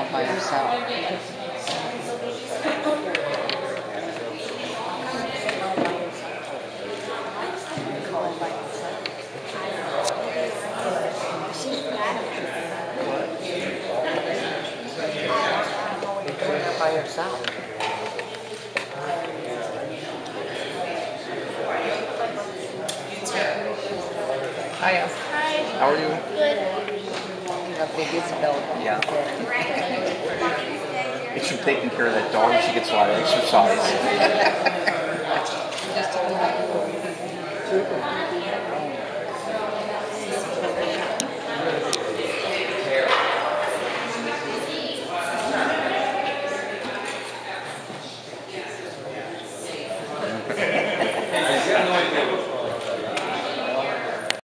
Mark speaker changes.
Speaker 1: all by herself. by yourself.
Speaker 2: Hiya.
Speaker 3: Hi.
Speaker 2: How are you?
Speaker 3: Good.
Speaker 1: How big is Bella?
Speaker 2: Yeah. From taking care of that dog. She gets a lot of exercise.